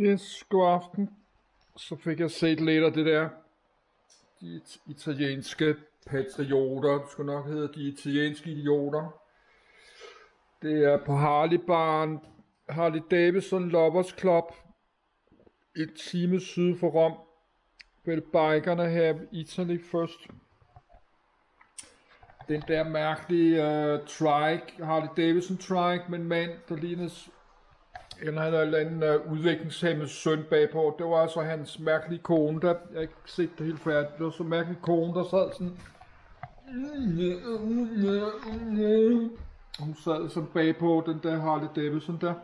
Yes, god aften. Så fik jeg set lidt af det der. De italienske patrioter, det skulle nok hedde de italienske idioter. Det er på Harley Barn, Harley Davidson Lovers Club, et time syd for Rom. Vil bikerne have Italy first? Den der mærkelige uh, trike, Harley Davidson trike med en mand, der ligner en eller anden øh, uh, udviklingshemmet søn bagpå. Det var altså hans mærkelige kone, der, jeg har ikke set det helt færdigt, det var så mærkelig kone, der sad sådan, hun sad sådan bagpå den der Harley Davidson der.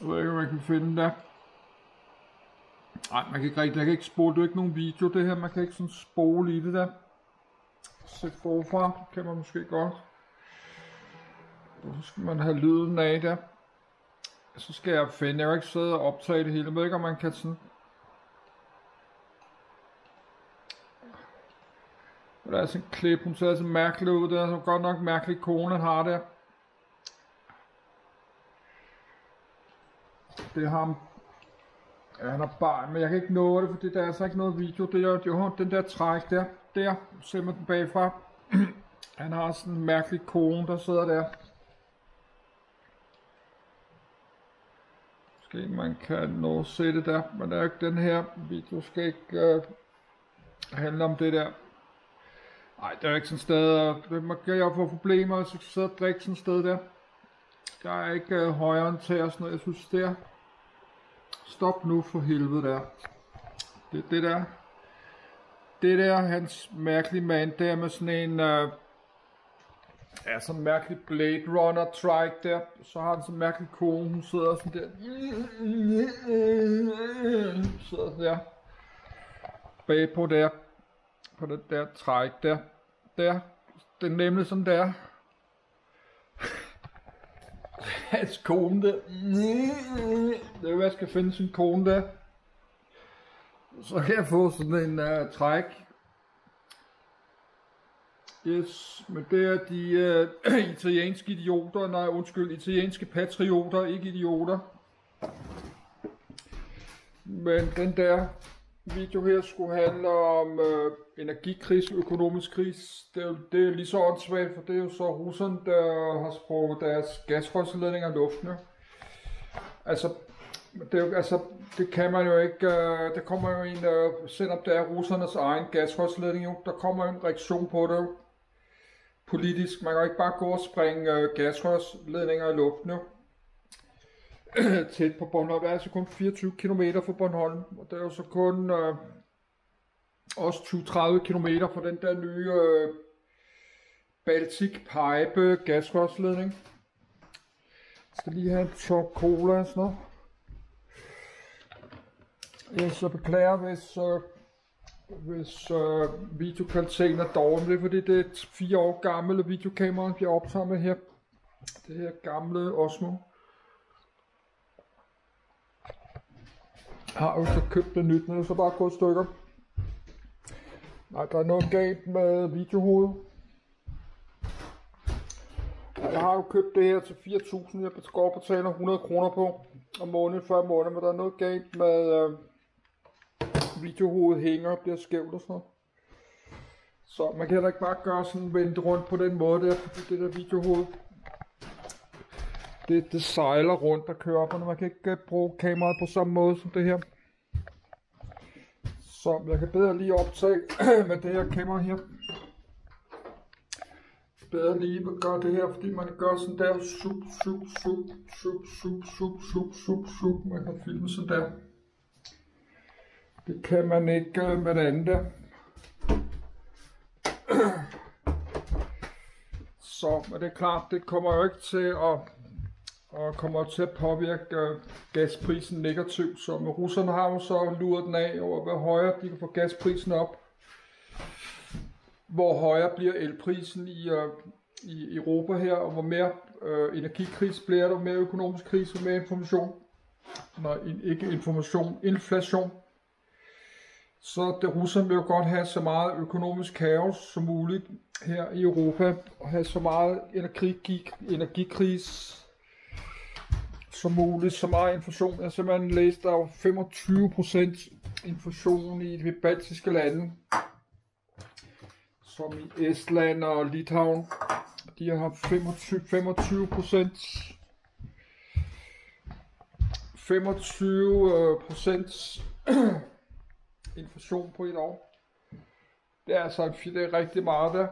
Jeg ved ikke, om jeg kan finde den der. Nej, man kan ikke rigtig, jeg kan ikke spole, det er ikke nogen video det her, man kan ikke sådan spole i det der. Sæt forfra, kan man måske godt. Så skal man have lyden af der. Så skal jeg finde, jeg har ikke siddet og optage det hele, jeg ved ikke om man kan sådan Og der er sådan en klip, hun ser så mærkelig ud, der er så godt nok mærkelig kone har der. Det er ham. Ja, han er barn, men jeg kan ikke nå det, for det der er altså ikke noget video. Det er jo den der træk der. Der ser man den bagfra. han har sådan en mærkelig kone, der sidder der. Måske man kan nå se det der, men der er ikke den her video skal ikke øh, handle om det der. Nej, der er ikke sådan et sted, man kan jo få problemer, så sidde og drikke sådan et sted der. Der er ikke øh, højere end til og sådan noget, jeg synes det er. Stop nu for helvede der. Det, det der. Det der, hans mærkelige mand der med sådan en, Øh, ja, så en mærkelig Blade Runner trike der. Så har han så mærkelig kone, hun sidder sådan der. Sidder der. Bagpå der på det der træk der. Der. Det er nemlig sådan der. Hans kone der. Det er hvad jeg skal finde sin kone der. Så kan jeg få sådan en uh, træk. Yes, men det er de uh, italienske idioter, nej undskyld, italienske patrioter, ikke idioter. Men den der video her skulle handle om øh, energikris, økonomisk kris. Det er, det er lige så åndssvagt, for det er jo så russerne, der har sprunget deres gasrørsledninger af luften. Altså, det, er jo, altså, det kan man jo ikke, øh, der kommer jo en, øh, selvom det er russernes egen gasrørsledning, jo, der kommer jo en reaktion på det jo politisk. Man kan ikke bare gå og springe øh, gasrørsledninger i luften jo. tæt på Bornholm. Det er altså kun 24 km fra Bornholm, og det er jo så kun øh, også 20-30 km fra den der nye øh, Baltic Pipe gasrørsledning. Jeg skal lige have en tår cola og sådan noget. Jeg så beklager, hvis, øh, hvis øh, videokvaliteten er dårlig. Det er fordi, det er et fire år gammelt videokamera, jeg optager med her. Det her gamle Osmo. har jo så købt det nyt, men det er så bare gået stykker. Nej, der er noget galt med videohovedet. Jeg har jo købt det her til 4.000, jeg går og betaler 100 kroner på om måneden før måneder, men der er noget galt med øh, videohovedet hænger og bliver skævt og sådan noget. Så man kan heller ikke bare gøre sådan vendt rundt på den måde der, fordi det der videohoved, det, det sejler rundt og kører op, og man kan ikke øh, bruge kameraet på samme måde som det her. Så jeg kan bedre lige optage med det her kamera her. Bedre lige gøre det her, fordi man gør sådan der, sup, sup, sup, sup, sup, sup, sup, sup, sup. Man kan filme sådan der. Det kan man ikke uh, med det andet. Så, men det er klart, det kommer jo ikke til at og kommer til at påvirke øh, gasprisen negativt. Så med russerne har jo så luret den af over, hvor højere de kan få gasprisen op. Hvor højere bliver elprisen i, øh, i Europa her, og hvor mere øh, energikris bliver der, mere økonomisk krise, og mere information. Nej, ikke information, inflation. Så det russerne vil jo godt have så meget økonomisk kaos som muligt her i Europa, og have så meget energi, energikris som muligt, så meget inflation. Jeg har simpelthen læst, der er 25% inflation i de baltiske lande, som i Estland og Litauen. De har haft 25, 25 25 procent inflation på et år. Det er altså det er rigtig meget der.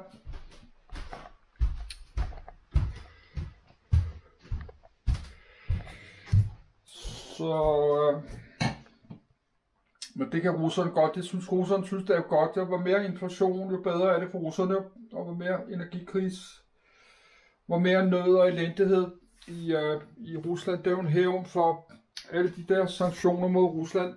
Så, øh, men det kan russerne godt. Det synes russerne synes, det er godt. Jo mere inflation, jo bedre er det for russerne. Og hvor mere energikris, hvor mere nød og elendighed i, øh, i Rusland. Det er jo en hævn for alle de der sanktioner mod Rusland.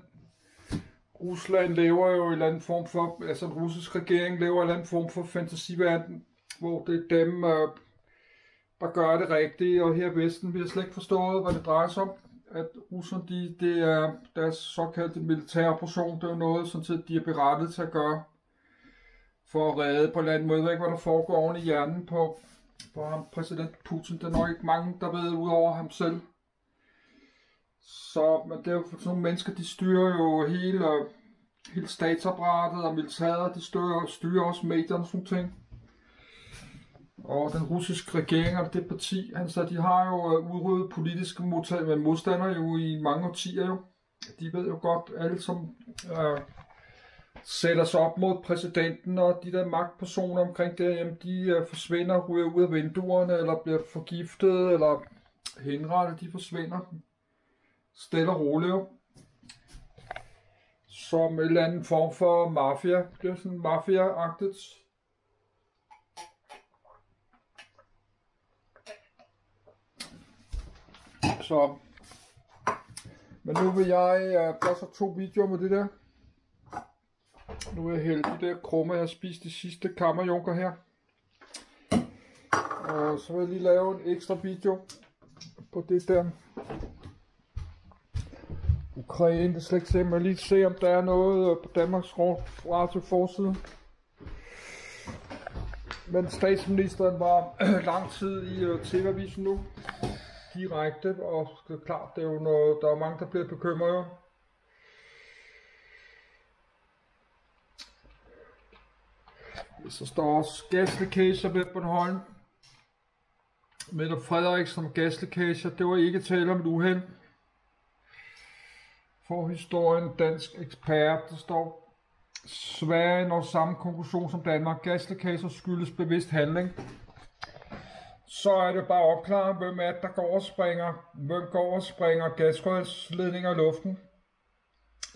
Rusland lever jo i en eller anden form for, altså den russiske regering lever i en eller anden form for fantasiverden, hvor det er dem, øh, der gør det rigtige, og her i Vesten, vi har slet ikke forstået, hvad det drejer sig om at russerne, de, det er deres såkaldte militæroperation, det er jo noget, sådan set, de er berettet til at gøre for at redde på en eller anden måde. Jeg ved ikke, hvad der foregår oven i hjernen på, på ham, præsident Putin. Der er nok ikke mange, der ved ud over ham selv. Så men det er jo for sådan nogle mennesker, de styrer jo hele, hele statsapparatet og militæret, de styrer, styrer også medierne og sådan ting. Og den russiske regering og det parti, han altså de har jo øh, udryddet politiske modstandere jo i mange årtier jo. De ved jo godt, alle som øh, sætter sig op mod præsidenten og de der magtpersoner omkring det, jamen de øh, forsvinder, ryger ud af vinduerne, eller bliver forgiftet, eller henrettet, de forsvinder. Stille og roligt jo. Som en eller anden form for mafia. Det er sådan mafia-agtigt. Så, men nu vil jeg, uh, der så to videoer med det der. Nu vil jeg hælde de der krumme, jeg har spist de sidste kammerjunker her. Og så vil jeg lige lave en ekstra video på det der. Ukraine, det slet ikke se, men lige se om der er noget øh, på Danmarks Radio forside. Men statsministeren var lang tid i øh, TV-avisen nu direkte, og det er klart, det er jo noget, der er mange, der bliver bekymret jo. Så står også gaslækager ved Bornholm. Mette Frederiksen om gaslækager, det var ikke tale om et uheld. For historien dansk ekspert, der står Sverige når samme konklusion som Danmark. Gaslækager skyldes bevidst handling så er det bare opklaret, hvem er der går og springer, hvem går og springer gasrørsledninger i luften.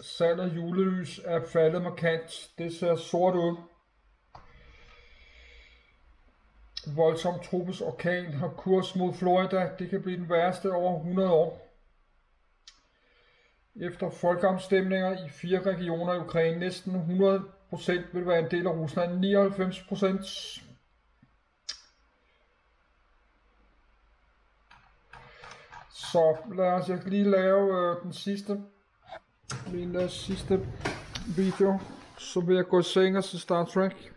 Salg af julelys er faldet markant. Det ser sort ud. Voldsom tropisk orkan har kurs mod Florida. Det kan blive den værste over 100 år. Efter folkeafstemninger i fire regioner i Ukraine, næsten 100% vil være en del af Rusland. 99% Så lad os lige lave øh, den sidste, min øh, sidste video. Så vil jeg gå i seng og se Star Trek.